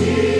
see.